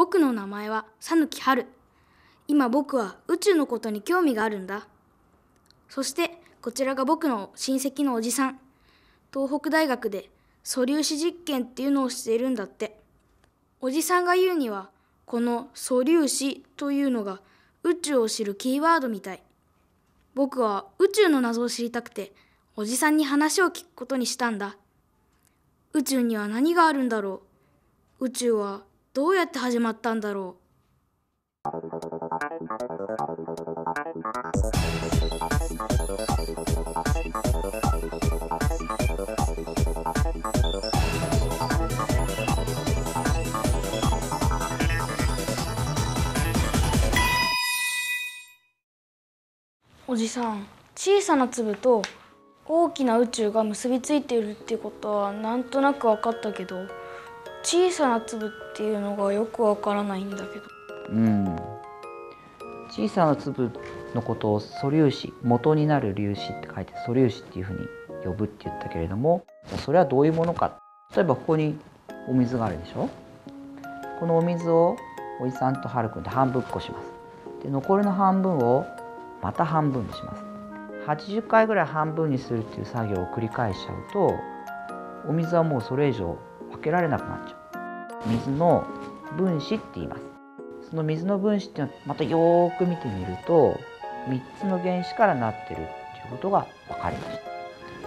僕の名前は讃岐春今僕は宇宙のことに興味があるんだ。そしてこちらが僕の親戚のおじさん。東北大学で素粒子実験っていうのをしているんだって。おじさんが言うにはこの素粒子というのが宇宙を知るキーワードみたい。僕は宇宙の謎を知りたくておじさんに話を聞くことにしたんだ。宇宙には何があるんだろう。宇宙はどうやって始まったんだろう？おじさん小さな粒と大きな宇宙が結びついているっていうことはなんとなく分かったけど。小さな粒っていうのがよく分からないんだけど。うん。小さな粒のことを素粒子元になる粒子って書いて素粒子っていうふうに呼ぶって言ったけれどもそれはどういうものか。例えばここにお水があるでしょ？このお水をおじさんとはるくんで半分こします。で残りの半分をまた半分にします。80回ぐらい半分にするっていう作業を繰り返しちゃうとお水はもうそれ以上分けられなくなっちゃう。水の分子って言います。その水の分子っていうのはまたよく見てみると3つの原子からなってるっていうことが分かりました。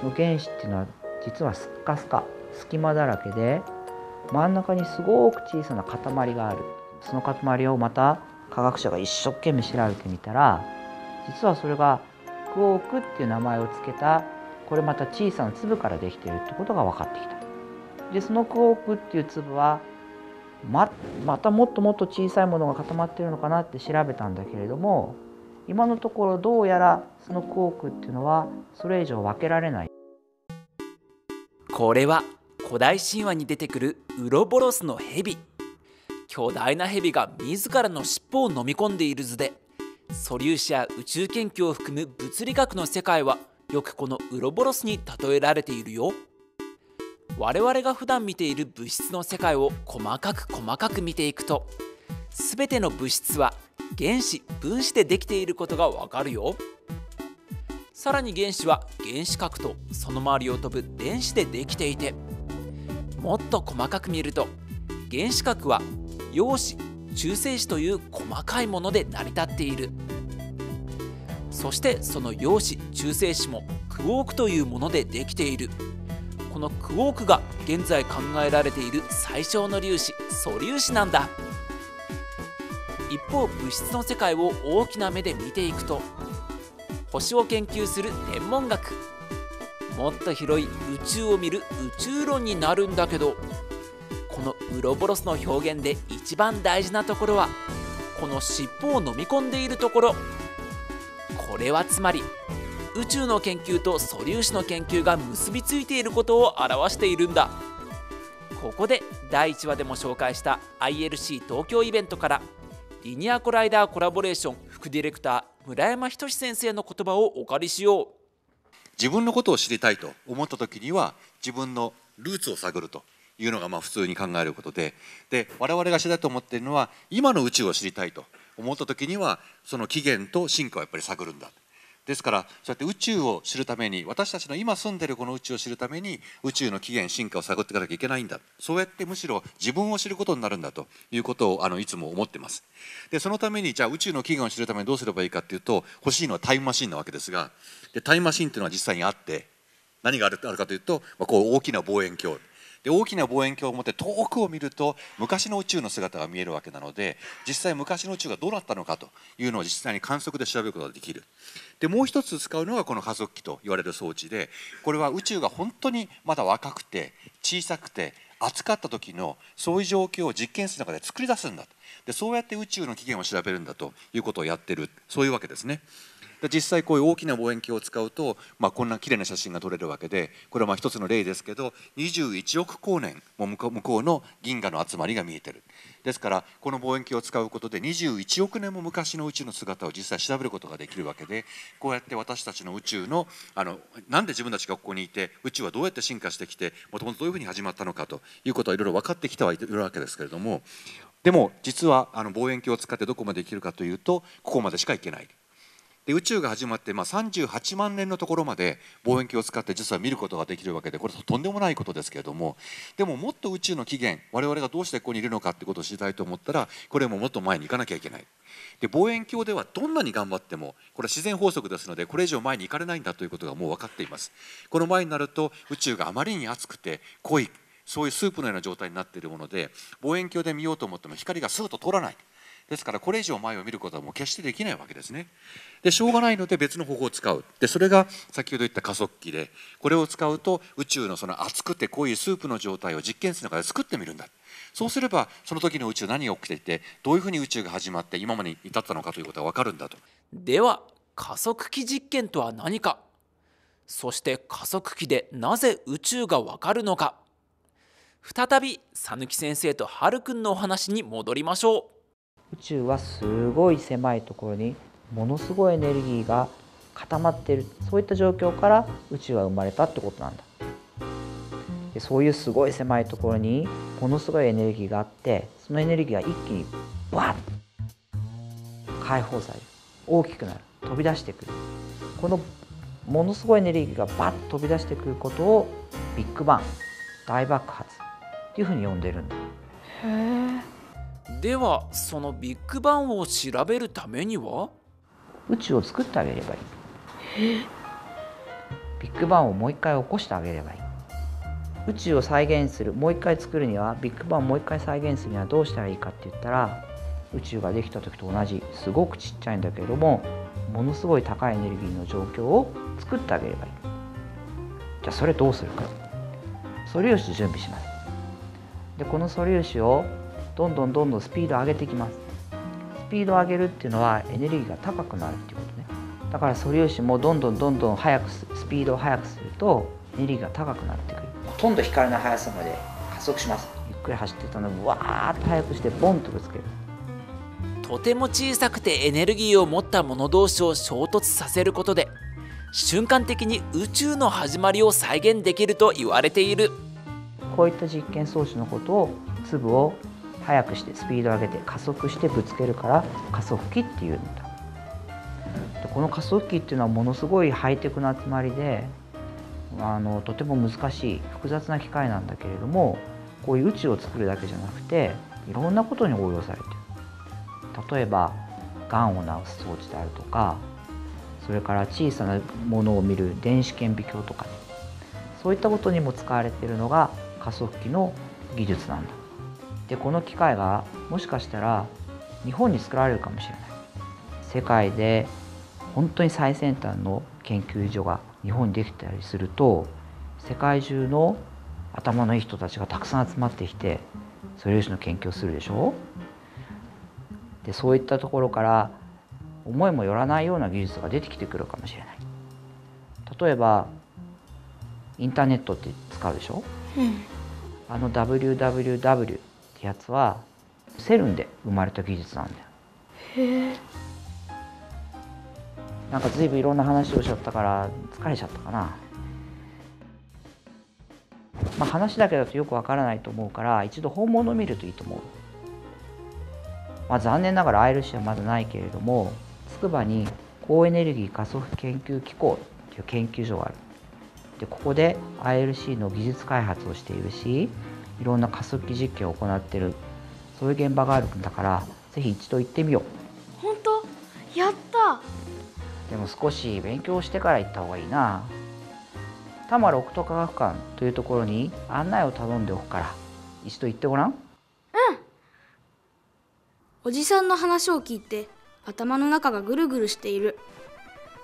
その原子っていうのは実はスッカスカ隙間だらけで真ん中にすごく小さな塊がある。その塊をまた科学者が一生懸命調べてみたら実はそれがクォークっていう名前を付けたこれまた小さな粒からできているってことが分かってきた。でそのクォークっていう粒はままたもっともっと小さいものが固まってるのかなって調べたんだけれども今のところどうやらそのクォークっていうのはそれ以上分けられない。これは古代神話に出てくるウロボロスの蛇。巨大な蛇が自らの尻尾を飲み込んでいる図で素粒子や宇宙研究を含む物理学の世界はよくこのウロボロスに例えられているよ。我々が普段見ている物質の世界を細かく細かく見ていくと全ての物質は原子分子でできていることがわかるよ。さらに原子は原子核とその周りを飛ぶ電子でできていてもっと細かく見ると原子核は陽子中性子という細かいもので成り立っている。そしてその陽子中性子もクォークというものでできている。このクォークが現在考えられている最小の粒子素粒子なんだ。一方物質の世界を大きな目で見ていくと星を研究する天文学。もっと広い宇宙を見る宇宙論になるんだけどこのウロボロスの表現で一番大事なところはこの尻尾を飲み込んでいるところ。これはつまり宇宙の研究と素粒子の研究が結びついていることを表しているんだ。ここで第1話でも紹介した ILC 東京イベントからリニアコライダーコラボレーション副ディレクター村山仁先生の言葉をお借りしよう。自分のことを知りたいと思った時には自分のルーツを探るというのがまあ普通に考えることで。で我々が知りたいと思っているのは今の宇宙を知りたいと思った時にはその起源と進化をやっぱり探るんだ。ですからそうやって宇宙を知るために私たちの今住んでるこの宇宙を知るために宇宙の起源進化を探っていかなきゃいけないんだ。そうやってむしろ自分を知ることになるんだということをあのいつも思ってます。でそのためにじゃあ宇宙の起源を知るためにどうすればいいかっていうと欲しいのはタイムマシンなわけですがでタイムマシンっていうのは実際にあって何があるかというと、まあ、こう大きな望遠鏡。で大きな望遠鏡を持って遠くを見ると昔の宇宙の姿が見えるわけなので実際昔の宇宙がどうなったのかというのを実際に観測で調べることができる。でもう一つ使うのがこの加速器と言われる装置でこれは宇宙が本当にまだ若くて小さくて暑かった時のそういう状況を実験室の中で作り出すんだでそうやって宇宙の起源を調べるんだということをやってる。そういうわけですね。実際こういう大きな望遠鏡を使うと、まあ、こんな綺麗な写真が撮れるわけでこれはまあ一つの例ですけど21億光年も向こうの銀河の集まりが見えてる。ですからこの望遠鏡を使うことで21億年も昔の宇宙の姿を実際調べることができるわけでこうやって私たちの宇宙のあのなんで自分たちがここにいて宇宙はどうやって進化してきてもともとどういうふうに始まったのかということはいろいろ分かってきてはいるわけですけれどもでも実はあの望遠鏡を使ってどこまで行けるかというとここまでしか行けない。で宇宙が始まって、まあ、38万年のところまで望遠鏡を使って実は見ることができるわけでこれとんでもないことですけれどもでももっと宇宙の起源我々がどうしてここにいるのかってことを知りたいと思ったらこれももっと前に行かなきゃいけない。で望遠鏡ではどんなに頑張ってもこれは自然法則ですのでこれ以上前に行かれないんだということがもう分かっています。この前になると宇宙があまりに熱くて濃いそういうスープのような状態になっているもので望遠鏡で見ようと思っても光がスーッと通らない。ですからこれ以上前を見ることはもう決してできないわけですね。でしょうがないので別の方法を使う。でそれが先ほど言った加速器でこれを使うと宇宙のその熱くて濃いスープの状態を実験室の中で作ってみるんだ。そうすればその時の宇宙何が起きていてどういうふうに宇宙が始まって今までに至ったのかということが分かるんだと。では加速器実験とは何か。そして加速器でなぜ宇宙がわかるのか。再び讃岐先生とはるくんのお話に戻りましょう。宇宙はすごい狭いところにものすごいエネルギーが固まっている。そういった状況から宇宙は生まれたってことなんだ。でそういうすごい狭いところにものすごいエネルギーがあってそのエネルギーが一気にバッ解放される。大きくなる。飛び出してくる。このものすごいエネルギーがバッと飛び出してくることをビッグバン大爆発っていうふうに呼んでるんだ。ではそのビッグバンを調べるためには？宇宙を作ってあげればいい。ビッグバンをもう一回起こしてあげればいい。宇宙を再現するもう一回作るにはビッグバンをもう一回再現するにはどうしたらいいかって言ったら宇宙ができた時と同じすごくちっちゃいんだけれどもものすごい高いエネルギーの状況を作ってあげればいい。じゃあそれどうするか。素粒子準備します。でこの素粒子をどんどんどんどんスピードを上げていきます。スピードを上げるっていうのはエネルギーが高くなるっていうことね。だから素粒子もどんどんどんどん速くスピードを速くするとエネルギーが高くなってくる。ほとんど光の速さまで加速します。ゆっくり走ってたのをわーっと速くしてボンとぶつける。とても小さくてエネルギーを持ったもの同士を衝突させることで瞬間的に宇宙の始まりを再現できると言われている。こういった実験装置のことを粒を速くしてスピードを上げて加速してぶつけるから加速器っていうんだ。この加速器っていうのはものすごいハイテクな集まりであのとても難しい複雑な機械なんだけれどもこういう宇宙を作るだけじゃなくていろんなことに応用されてる。例えばがんを治す装置であるとかそれから小さなものを見る電子顕微鏡とかね。そういったことにも使われているのが加速器の技術なんだ。でこの機械がもしかしたら日本に作られるかもしれない。世界で本当に最先端の研究所が日本にできたりすると世界中の頭のいい人たちがたくさん集まってきて素粒子の研究をするでしょ？でそういったところから思いもよらないような技術が出てきてくるかもしれない。例えばインターネットって使うでしょ、うん、あの WWW やつはセルンで生まれた技術なんだよ。へえ。なんか随分いろんな話をしちゃったから疲れちゃったかな。まあ話だけだとよくわからないと思うから一度本物を見るといいと思う。まあ残念ながら ILC はまだないけれども筑波に高エネルギー加速研究機構という研究所がある。でここで ILC の技術開発をしているしいろんな加速器実験を行っている。そういう現場があるんだからぜひ一度行ってみよう。本当？やった！でも少し勉強してから行った方がいいな。多摩六都科学館というところに案内を頼んでおくから一度行ってごらん。うん。おじさんの話を聞いて頭の中がぐるぐるしている。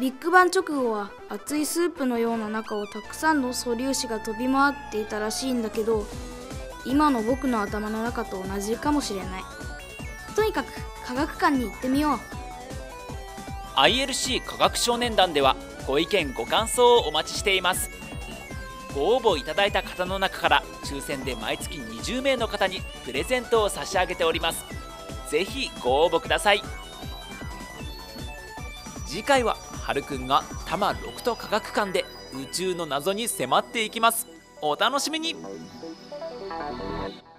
ビッグバン直後は熱いスープのような中をたくさんの素粒子が飛び回っていたらしいんだけど今の僕の頭の中と同じかもしれない。とにかく科学館に行ってみよう。ILC 科学少年団ではご意見ご感想をお待ちしています。ご応募いただいた方の中から抽選で毎月20名の方にプレゼントを差し上げております。ぜひご応募ください。次回ははるくんが多摩六都科学館で宇宙の謎に迫っていきます。お楽しみに。Thank you.